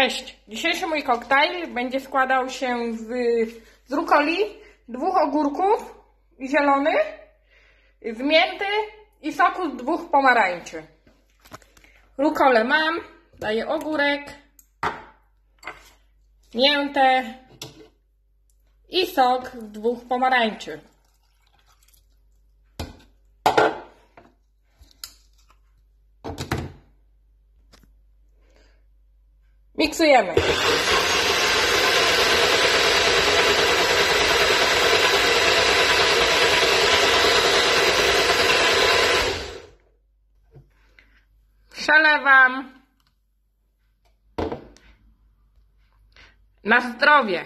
Cześć! Dzisiejszy mój koktajl będzie składał się z, z rukoli, dwóch ogórków zielonych, z mięty i soku z dwóch pomarańczy. Rukolę mam, daję ogórek, miętę i sok z dwóch pomarańczy. Miksujemy. Przelewam. Na zdrowie.